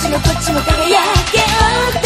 ちもこっちも輝けよ